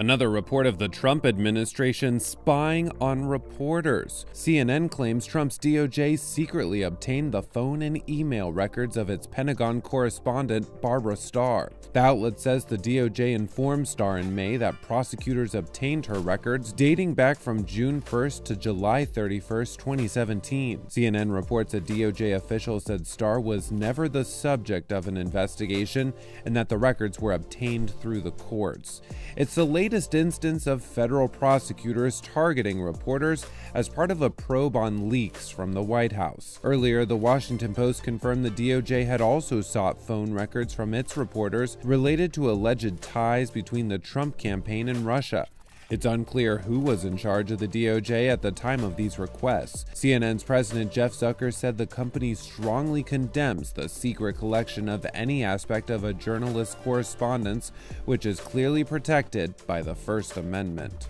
Another report of the Trump administration spying on reporters. CNN claims Trump's DOJ secretly obtained the phone and email records of its Pentagon correspondent, Barbara Starr. The outlet says the DOJ informed Starr in May that prosecutors obtained her records dating back from June 1st to July 31st, 2017. CNN reports a DOJ official said Starr was never the subject of an investigation and that the records were obtained through the courts. It's the latest latest instance of federal prosecutors targeting reporters as part of a probe on leaks from the White House. Earlier, the Washington Post confirmed the DOJ had also sought phone records from its reporters related to alleged ties between the Trump campaign and Russia. It's unclear who was in charge of the DOJ at the time of these requests. CNN's president Jeff Zucker said the company strongly condemns the secret collection of any aspect of a journalist's correspondence, which is clearly protected by the First Amendment.